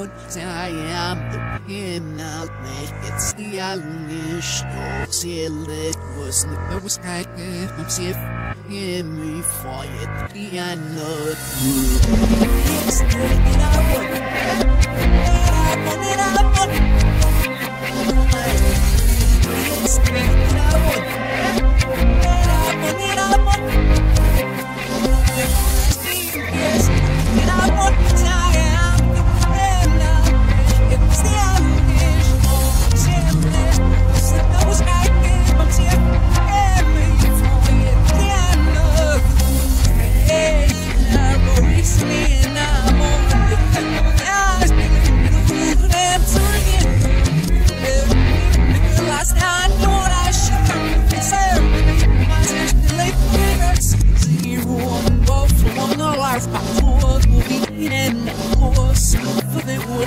I would say I am the him now make it see I wish to see it was the was like I'm safe in me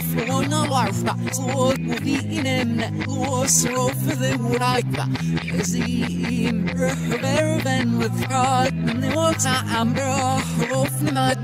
for a night. Så går vi inen och så för det våra Zim vän med God ta andra och för mig